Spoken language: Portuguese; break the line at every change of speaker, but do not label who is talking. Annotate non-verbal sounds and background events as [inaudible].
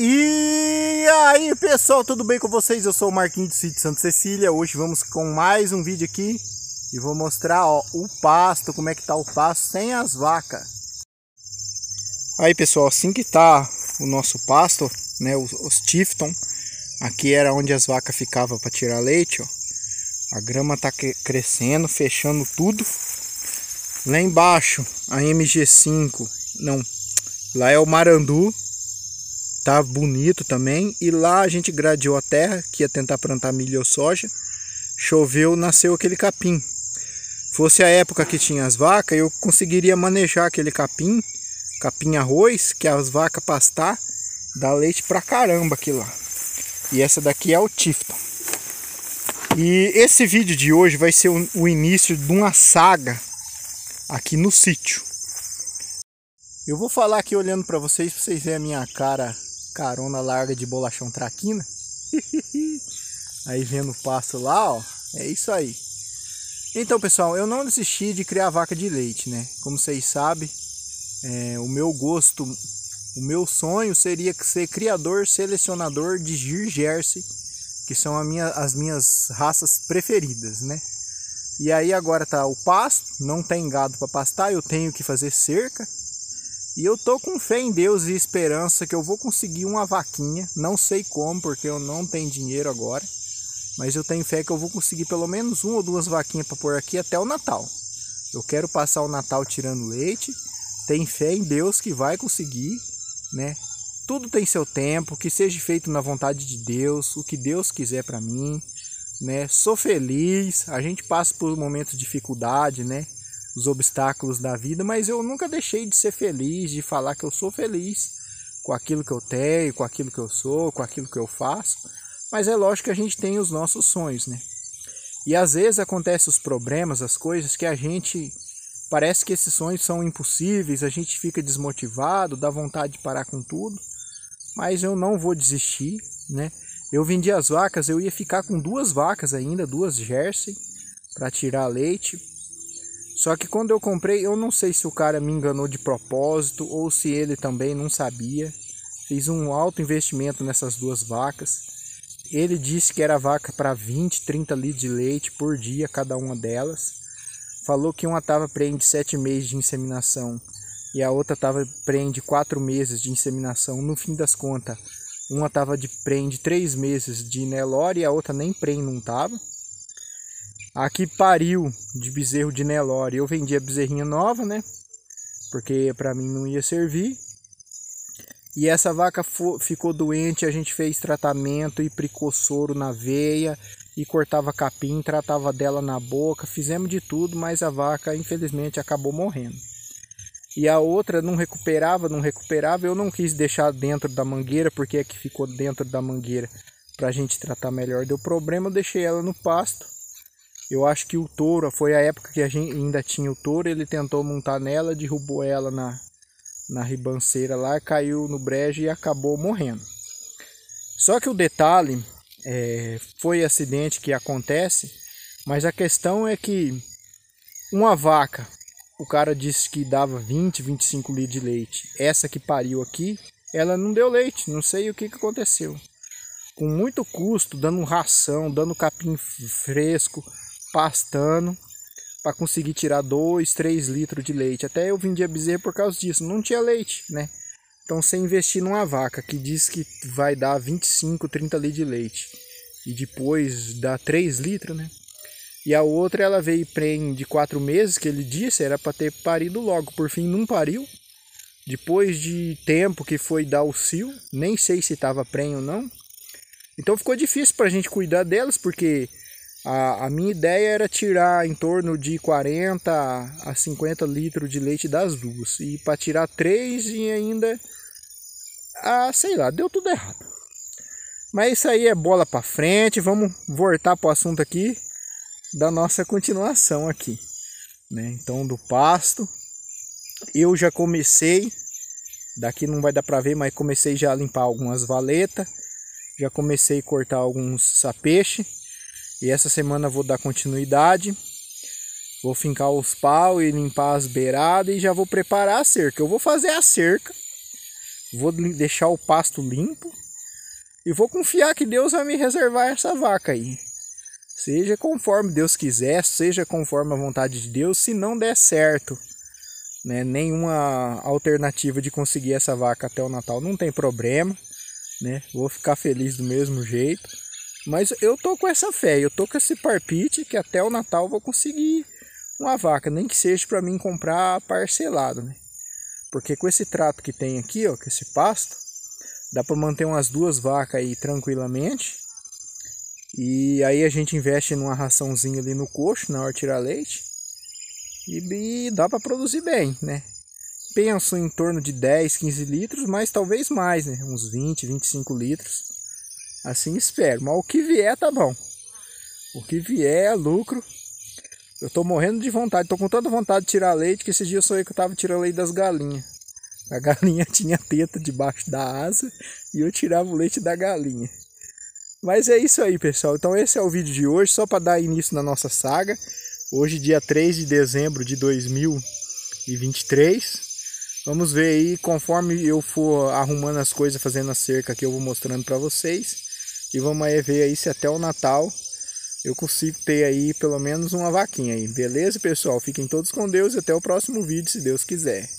E aí pessoal, tudo bem com vocês? Eu sou o Marquinhos de Sítio Santa Cecília. Hoje vamos com mais um vídeo aqui e vou mostrar ó, o pasto, como é que tá o pasto sem as vacas. Aí pessoal, assim que tá o nosso pasto, né, os, os Tifton, aqui era onde as vacas ficavam para tirar leite, ó. A grama tá crescendo, fechando tudo. Lá embaixo, a MG5, não, lá é o Marandu, tá bonito também. E lá a gente gradeou a terra, que ia tentar plantar milho ou soja. Choveu, nasceu aquele capim. Fosse a época que tinha as vacas, eu conseguiria manejar aquele capim, capim arroz, que as vacas pastar, dá leite pra caramba aqui lá. E essa daqui é o Tifton. E esse vídeo de hoje vai ser o início de uma saga aqui no sítio. Eu vou falar aqui olhando para vocês, para vocês verem a minha cara carona larga de bolachão traquina. [laughs] aí vendo o passo lá, ó. É isso aí. Então, pessoal, eu não desisti de criar vaca de leite, né? Como vocês sabem, é, o meu gosto, o meu sonho seria ser criador, selecionador de Gir Jersey, que são minha, as minhas raças preferidas, né? E aí agora tá o pasto, não tem gado para pastar, eu tenho que fazer cerca. E eu tô com fé em Deus e esperança que eu vou conseguir uma vaquinha. Não sei como, porque eu não tenho dinheiro agora. Mas eu tenho fé que eu vou conseguir pelo menos uma ou duas vaquinhas para pôr aqui até o Natal. Eu quero passar o Natal tirando leite. Tem fé em Deus que vai conseguir, né? Tudo tem seu tempo, que seja feito na vontade de Deus, o que Deus quiser para mim, né? Sou feliz. A gente passa por momentos de dificuldade, né? Os obstáculos da vida, mas eu nunca deixei de ser feliz, de falar que eu sou feliz com aquilo que eu tenho, com aquilo que eu sou, com aquilo que eu faço. Mas é lógico que a gente tem os nossos sonhos, né? E às vezes acontecem os problemas, as coisas que a gente parece que esses sonhos são impossíveis, a gente fica desmotivado, dá vontade de parar com tudo. Mas eu não vou desistir, né? Eu vendi as vacas, eu ia ficar com duas vacas ainda, duas Jersey, para tirar leite. Só que quando eu comprei, eu não sei se o cara me enganou de propósito ou se ele também não sabia. Fiz um alto investimento nessas duas vacas. Ele disse que era vaca para 20, 30 litros de leite por dia, cada uma delas. Falou que uma estava prende 7 meses de inseminação e a outra estava prende 4 meses de inseminação. No fim das contas, uma estava de prende 3 meses de Nelore e a outra nem prende não estava. Aqui pariu de bezerro de Nelore. Eu vendi a bezerrinha nova, né? Porque para mim não ia servir. E essa vaca ficou doente, a gente fez tratamento e pricou soro na veia e cortava capim, tratava dela na boca, fizemos de tudo, mas a vaca infelizmente acabou morrendo. E a outra não recuperava, não recuperava, eu não quis deixar dentro da mangueira, porque é que ficou dentro da mangueira para a gente tratar melhor. Deu problema, eu deixei ela no pasto eu acho que o touro, foi a época que a gente ainda tinha o touro, ele tentou montar nela, derrubou ela na, na ribanceira lá, caiu no brejo e acabou morrendo. Só que o detalhe, é, foi acidente que acontece, mas a questão é que uma vaca, o cara disse que dava 20, 25 litros de leite. Essa que pariu aqui, ela não deu leite, não sei o que, que aconteceu. Com muito custo, dando ração, dando capim fresco, pastando para conseguir tirar 2, 3 litros de leite. Até eu vendia bezerro por causa disso, não tinha leite, né? Então você investir numa vaca que diz que vai dar 25, 30 litros de leite e depois dá 3 litros, né? E a outra ela veio prem de 4 meses, que ele disse, era para ter parido logo, por fim não pariu. Depois de tempo que foi dar o cio, nem sei se estava prenho ou não. Então ficou difícil para a gente cuidar delas, porque a, a, minha ideia era tirar em torno de 40 a 50 litros de leite das duas. E para tirar três e ainda. Ah, sei lá, deu tudo errado. Mas isso aí é bola para frente. Vamos voltar para o assunto aqui da nossa continuação aqui. Né? Então, do pasto. Eu já comecei. Daqui não vai dar para ver, mas comecei já a limpar algumas valetas. Já comecei a cortar alguns sapeixes e essa semana vou dar continuidade. Vou fincar os pau e limpar as beiradas e já vou preparar a cerca. Eu vou fazer a cerca vou deixar o pasto limpo e vou confiar que Deus vai me reservar essa vaca aí. Seja conforme Deus quiser, seja conforme a vontade de Deus, se não der certo, né, nenhuma alternativa de conseguir essa vaca até o Natal, não tem problema, né? Vou ficar feliz do mesmo jeito. Mas eu tô com essa fé, eu tô com esse parpite que até o Natal vou conseguir uma vaca, nem que seja para mim comprar parcelado, né? Porque com esse trato que tem aqui, ó, com esse pasto, dá para manter umas duas vacas aí tranquilamente. E aí a gente investe numa raçãozinha ali no coxo, na hora de tirar leite. E, e dá para produzir bem, né? Penso em torno de 10, 15 litros, mas talvez mais, né? Uns 20, 25 litros. Assim espero. Mas o que vier tá bom. O que vier é lucro. Eu tô morrendo de vontade, tô com tanta vontade de tirar leite que esses dias eu que eu tava tirando leite das galinhas. A galinha [laughs] tinha teta debaixo da asa e eu tirava o leite da galinha. Mas é isso aí, pessoal. Então esse é o vídeo de hoje, só para dar início na nossa saga. Hoje, dia 3 de dezembro de 2023. Vamos ver aí, conforme eu for arrumando as coisas, fazendo a cerca aqui, eu vou mostrando para vocês. E vamos aí ver aí se até o Natal eu consigo ter aí pelo menos uma vaquinha aí. Beleza, pessoal? Fiquem todos com Deus e até o próximo vídeo, se Deus quiser.